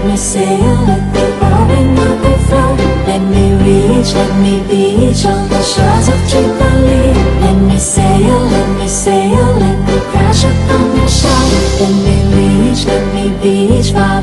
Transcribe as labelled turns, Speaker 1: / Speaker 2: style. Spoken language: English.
Speaker 1: Let me sail, let me burn up the flow Let me reach, let me beach on the shores of Tripoli Let me sail, let me sail, let me crash upon the shore Let me reach, let me beach far